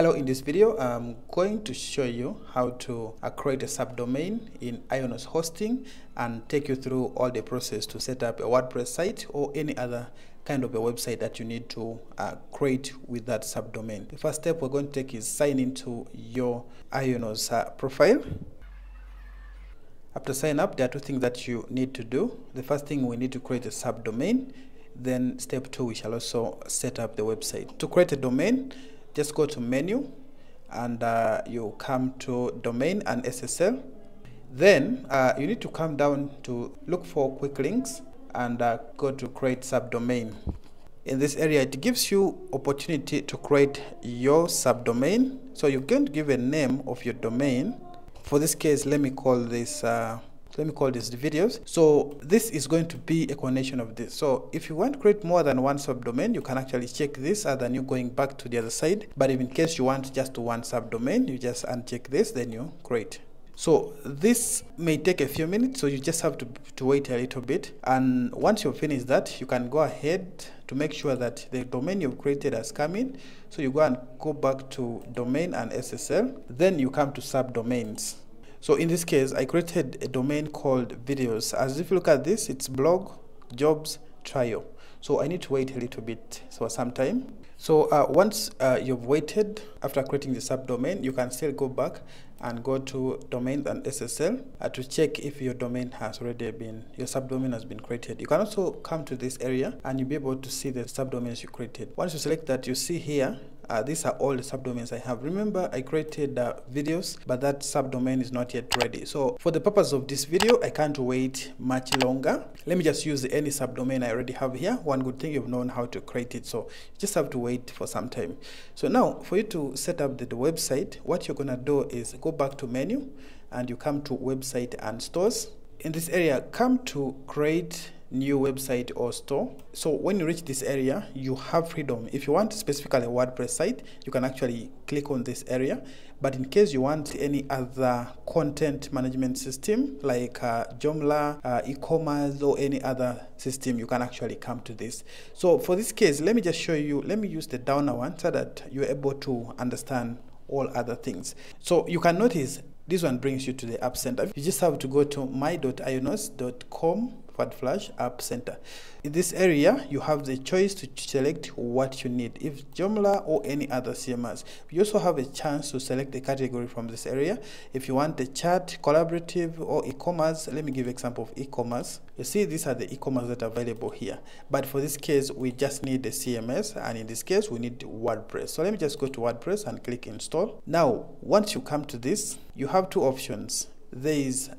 Hello, in this video, I'm going to show you how to create a subdomain in Ionos hosting and take you through all the process to set up a WordPress site or any other kind of a website that you need to uh, create with that subdomain. The first step we're going to take is sign into your Ionos uh, profile. After sign up, there are two things that you need to do. The first thing we need to create a subdomain. Then step two, we shall also set up the website. To create a domain, just go to menu and uh, you come to domain and SSL. Then uh, you need to come down to look for quick links and uh, go to create subdomain. In this area, it gives you opportunity to create your subdomain. So going to give a name of your domain. For this case, let me call this uh, let me call this the videos. So this is going to be a combination of this. So if you want to create more than one subdomain you can actually check this other than you going back to the other side. But if in case you want just one subdomain you just uncheck this then you create. So this may take a few minutes so you just have to, to wait a little bit. And once you finish that you can go ahead to make sure that the domain you've created has come in. So you go and go back to domain and ssl then you come to subdomains so in this case, I created a domain called videos. As if you look at this, it's blog, jobs, trial. So I need to wait a little bit for some time. So uh, once uh, you've waited after creating the subdomain, you can still go back and go to domain and SSL uh, to check if your domain has already been, your subdomain has been created. You can also come to this area and you'll be able to see the subdomains you created. Once you select that, you see here uh, these are all the subdomains I have. Remember, I created uh, videos, but that subdomain is not yet ready. So for the purpose of this video, I can't wait much longer. Let me just use any subdomain I already have here. One good thing you've known how to create it. So you just have to wait for some time. So now for you to set up the, the website, what you're gonna do is go back to menu and you come to website and stores. In this area, come to create new website or store. So when you reach this area, you have freedom. If you want specifically a WordPress site, you can actually click on this area. But in case you want any other content management system like uh, Joomla, uh, e-commerce or any other system, you can actually come to this. So for this case, let me just show you, let me use the downer one so that you're able to understand all other things. So you can notice this one brings you to the App Center. You just have to go to my.ionos.com slash app center. In this area, you have the choice to select what you need, if Joomla or any other CMS. You also have a chance to select the category from this area. If you want the chat, collaborative, or e-commerce, let me give an example of e-commerce. You see, these are the e-commerce that are available here. But for this case, we just need the CMS, and in this case, we need WordPress. So let me just go to WordPress and click install. Now, once you come to this, you have two options. There is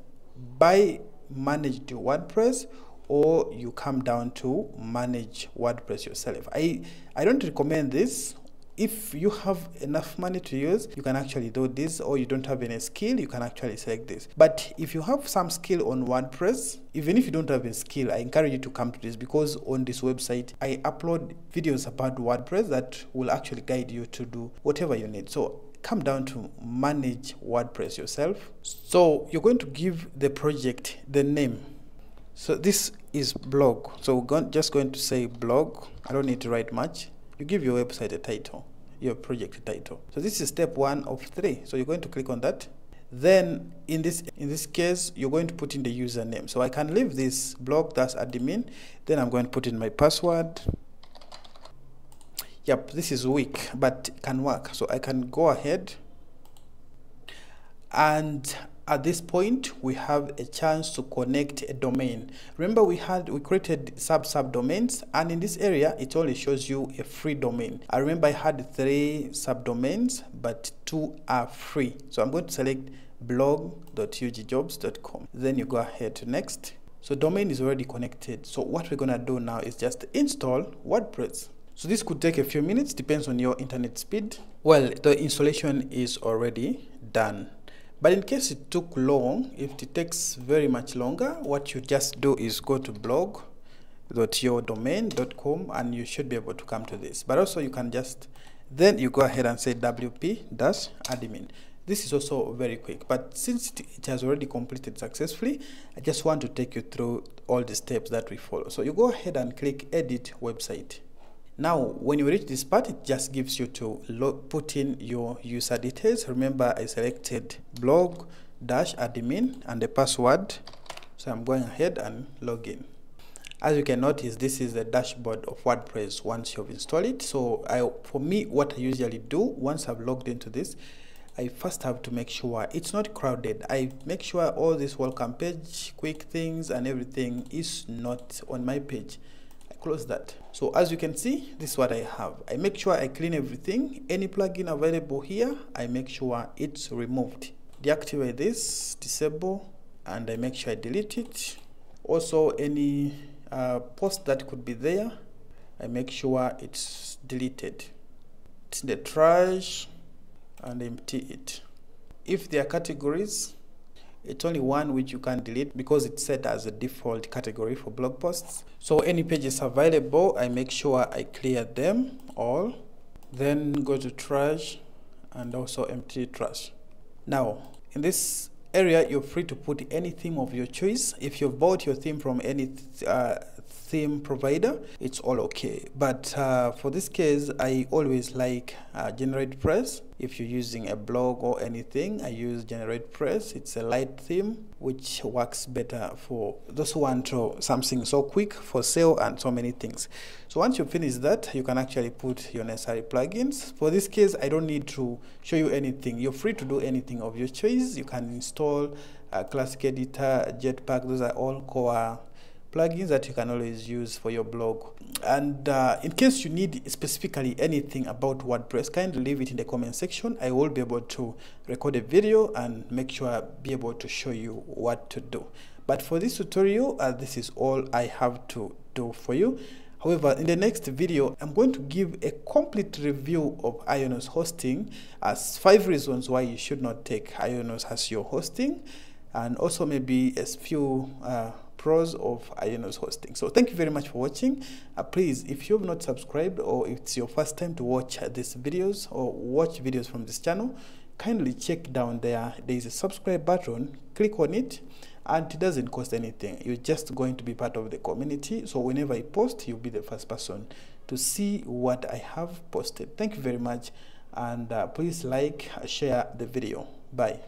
buy manage the WordPress or you come down to manage WordPress yourself. I, I don't recommend this. If you have enough money to use, you can actually do this, or you don't have any skill, you can actually select this. But if you have some skill on WordPress, even if you don't have a skill, I encourage you to come to this because on this website, I upload videos about WordPress that will actually guide you to do whatever you need. So come down to manage WordPress yourself. So you're going to give the project the name. So this is blog. So we're just going to say blog. I don't need to write much. You give your website a title, your project title. So this is step one of three. So you're going to click on that. Then in this in this case, you're going to put in the username. So I can leave this blog that's admin. Then I'm going to put in my password yep this is weak but can work. So I can go ahead. And at this point we have a chance to connect a domain. Remember we had we created sub subdomains and in this area it only shows you a free domain. I remember i had three subdomains but two are free. So i'm going to select blog.ugjobs.com then you go ahead to next. So domain is already connected. So what we're going to do now is just install wordpress so this could take a few minutes, depends on your internet speed. Well, the installation is already done. But in case it took long, if it takes very much longer, what you just do is go to blog.yourdomain.com and you should be able to come to this. But also you can just, then you go ahead and say wp-admin. This is also very quick, but since it has already completed successfully, I just want to take you through all the steps that we follow. So you go ahead and click edit website. Now when you reach this part it just gives you to put in your user details remember i selected blog dash admin and the password so i'm going ahead and log in as you can notice this is the dashboard of wordpress once you've installed it so i for me what i usually do once i've logged into this I first have to make sure it's not crowded. I make sure all this welcome page, quick things and everything is not on my page. Close that. So as you can see, this is what I have. I make sure I clean everything. Any plugin available here, I make sure it's removed. Deactivate this, disable, and I make sure I delete it. Also any uh, post that could be there, I make sure it's deleted. It's the trash, and empty it. If there are categories, it's only one which you can delete because it's set as a default category for blog posts. So any pages available, I make sure I clear them all. Then go to trash and also empty trash. Now, in this area, you're free to put any theme of your choice. If you've bought your theme from any uh, theme provider it's all okay but uh, for this case I always like uh, GeneratePress if you're using a blog or anything I use GeneratePress it's a light theme which works better for those who want something so quick for sale and so many things. So once you finish that you can actually put your necessary plugins. For this case I don't need to show you anything. You're free to do anything of your choice. You can install a classic editor jetpack. Those are all core plugins that you can always use for your blog. And uh, in case you need specifically anything about WordPress, kindly leave it in the comment section. I will be able to record a video and make sure I be able to show you what to do. But for this tutorial, uh, this is all I have to do for you. However, in the next video, I'm going to give a complete review of Ionos hosting as five reasons why you should not take Ionos as your hosting and also maybe a few uh, pros of Ionos hosting. So thank you very much for watching. Uh, please, if you have not subscribed or it's your first time to watch uh, these videos or watch videos from this channel, kindly check down there. There is a subscribe button. Click on it and it doesn't cost anything. You're just going to be part of the community. So whenever I post, you'll be the first person to see what I have posted. Thank you very much. And uh, please like, share the video. Bye.